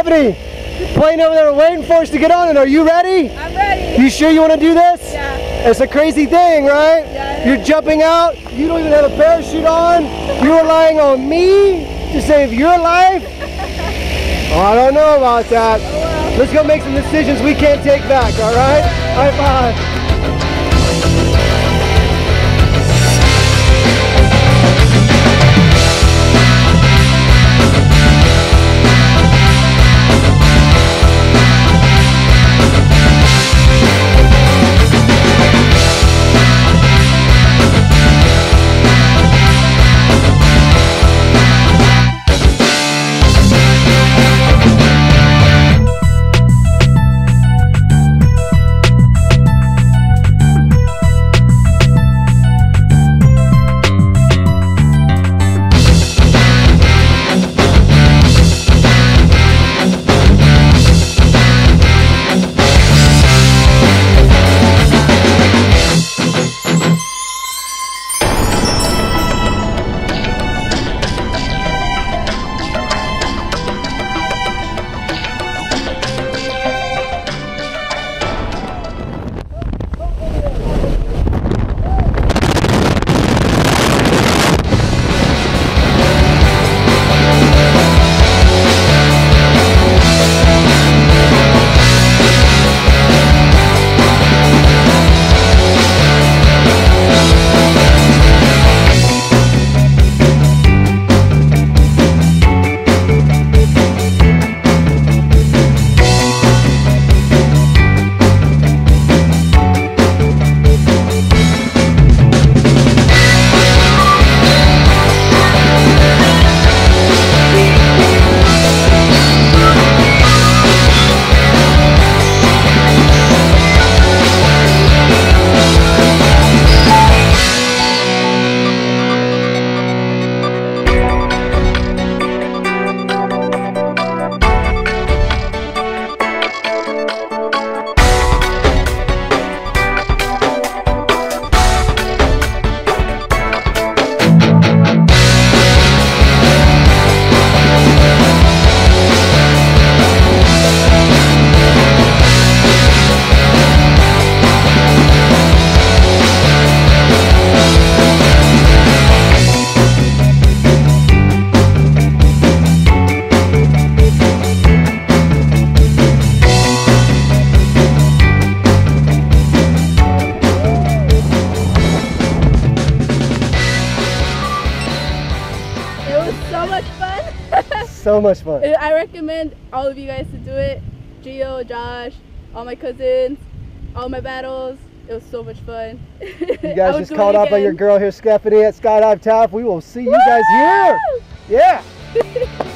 Stephanie, plane over there waiting for us to get on it. Are you ready? I'm ready. You sure you want to do this? Yeah. It's a crazy thing, right? Yeah. You're jumping out. You don't even have a parachute on. You're relying on me to save your life. Oh, I don't know about that. Oh, Let's go make some decisions we can't take back, all right? High five. It was so much fun. So much fun. I recommend all of you guys to do it. Gio, Josh, all my cousins, all my battles. It was so much fun. You guys just called out by your girl here, Stephanie at Skydive Taft. We will see you guys here. Yeah.